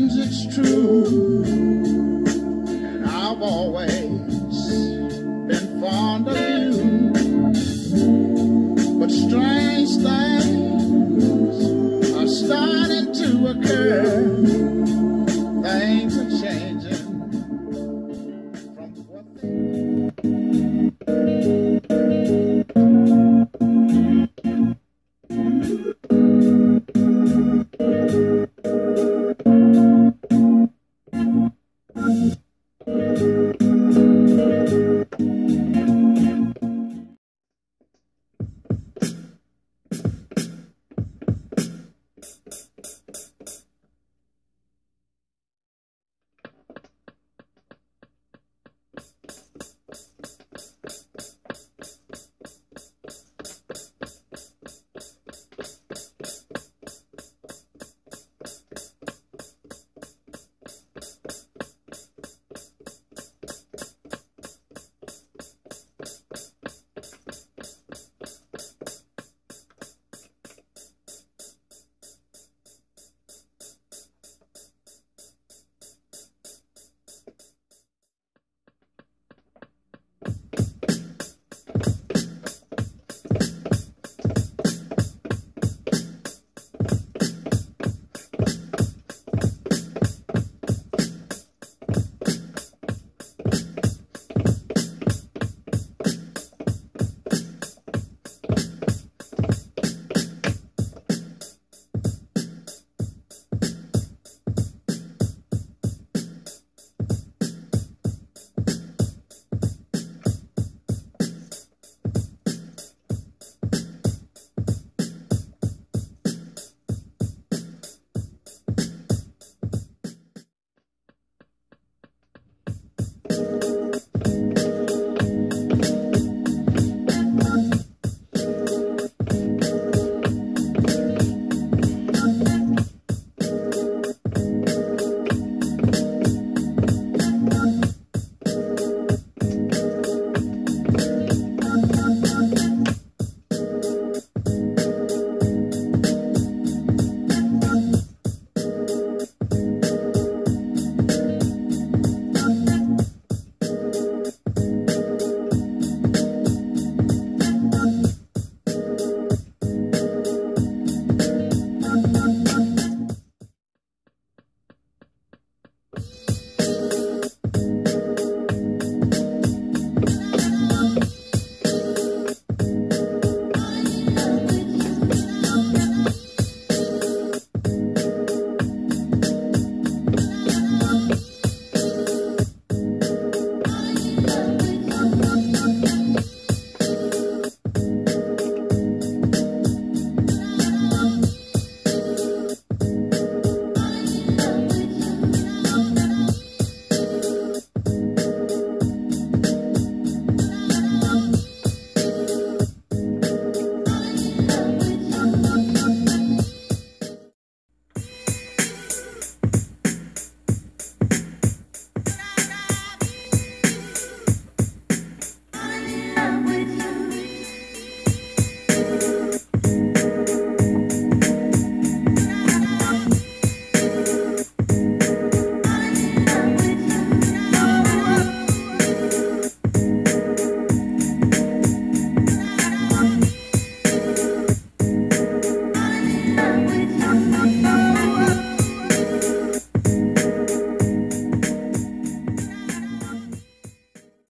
times it's true. And I've always been fond of you. But strange things are starting to occur. Things are changing. From what